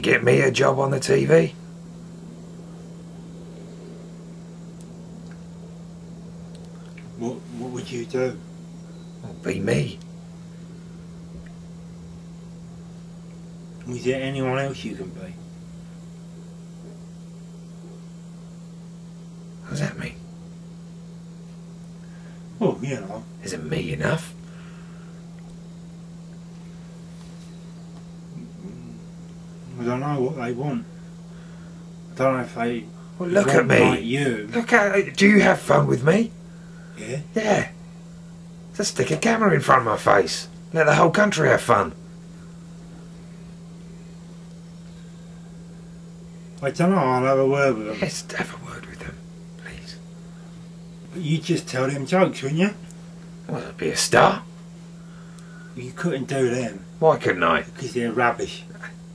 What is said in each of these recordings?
get me a job on the TV? What What would you do? Well, be me. Is there anyone else you can be? What does that mean? Well, you know. Isn't me enough? I don't know what they want. I don't know if they Well, look at me. like you. Look at. Do you have fun with me? Yeah. Yeah. Just stick a camera in front of my face. Let the whole country have fun. I don't know. I'll have a word with them. Yes, have a word with them, please. But you just tell them jokes, wouldn't you? Well, be a star. You couldn't do them Why couldn't I? because they're rubbish.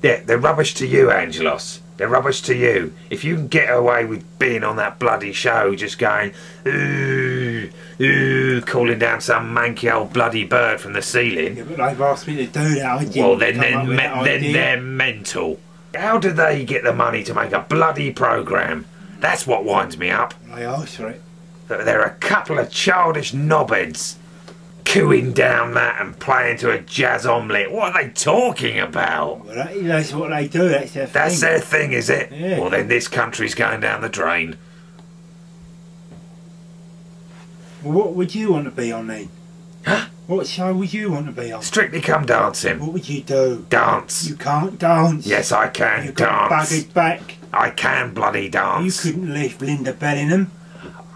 Yeah, they're rubbish to you, Angelos. They're rubbish to you. If you can get away with being on that bloody show, just going, ooh, ooh, calling down some manky old bloody bird from the ceiling, Yeah, but they've asked me to do that. I didn't well, then, then, me- then they're mental. How do they get the money to make a bloody programme? That's what winds me up. They asked for it. that they're a couple of childish knobheads cooing down that and playing to a jazz omelette. What are they talking about? Well, that, that's what they do. That's their That's thing. their thing, is it? Yeah. Well, then this country's going down the drain. Well, what would you want to be on then? Huh? What show would you want to be on? Strictly come dancing. What would you do? Dance. You can't dance. Yes, I can You dance. buggered back. I can bloody dance. You couldn't lift Lynda Bellingham,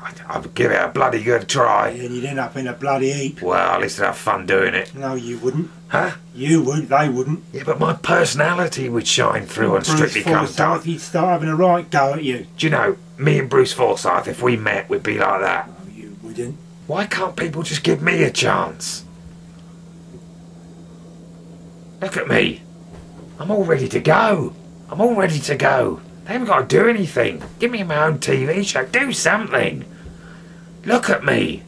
I'd, give it a bloody good try. and you'd end up in a bloody heap. Well, at least I'd have fun doing it. No, you wouldn't. Huh? You would. They wouldn't. Yeah, but my personality would shine through on Strictly Come Forsyth, Dancing. he'd start having a right go at you. Do you know, me and Bruce Forsyth, if we met, we'd be like that. No, you wouldn't. Why can't people just give me a chance? Look at me. I'm all ready to go. I'm all ready to go. They haven't got to do anything. Give me my own TV show. Do something. Look at me.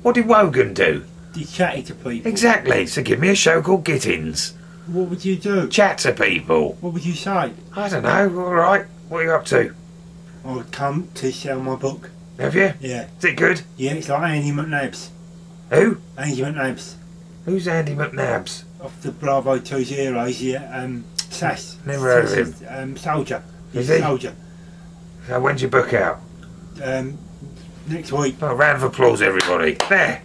What did Wogan do? You chatted to people. Exactly. So give me a show called Gittins. What would you do? Chat to people. What would you say? I don't know. All right. What are you up to? I would come to sell my book. Have you? Yeah. Is it good? Yeah, it's like Andy McNabs. Who? Andy McNabs. Who's Andy McNabs? off the Bravo Two Zero. He's the um, SAS. Never heard of him. Um, soldier. He's Is a he? soldier. So when's your book out? Um, next week. Oh, round of applause, everybody. There.